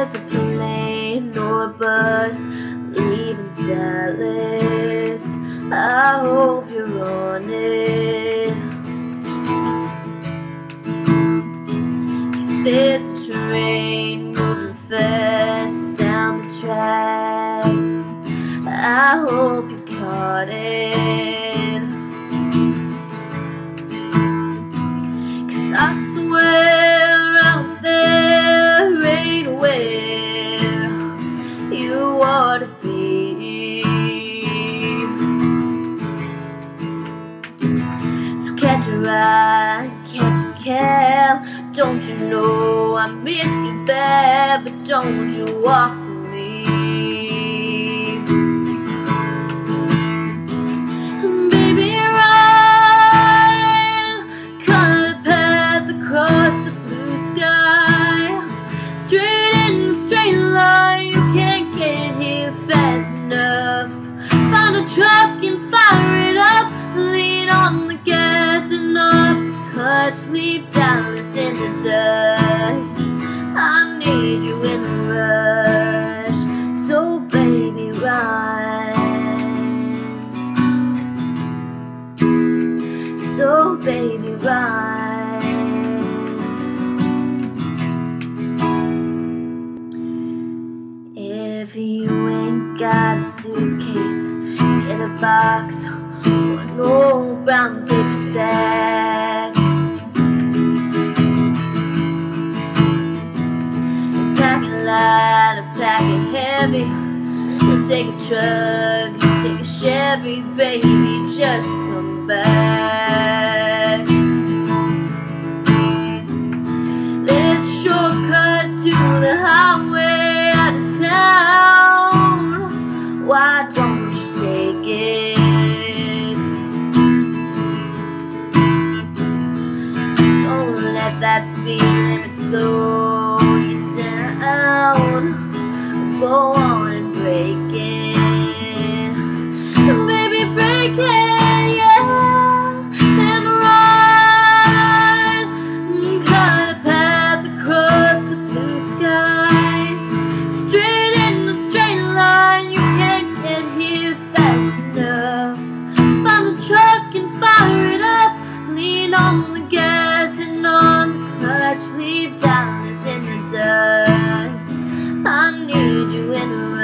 there's a plane or a bus leaving Dallas, I hope you're on it. If there's a train moving fast down the tracks, I hope you caught it. Ought to be. So ride, catch a cab. Don't you know I miss you bad, but don't you walk to clutch. Leave Dallas in the dust. I need you in a rush. So baby, ride. So baby, ride. If you ain't got a suitcase, get a box or an old brown paper sack. Heavy. Take a truck, take a Chevy, baby, just come back. Let's shortcut to the highway out of town. Why don't you take it? Don't let that speed limit slow you down go on and break it. Baby, break it, yeah. And run. Cut a path across the blue skies. Straight in a straight line, you can't get here fast enough. Find a truck and fire it up. Lean on the gas and on the clutch. Leave Dallas in the dust. I need you in the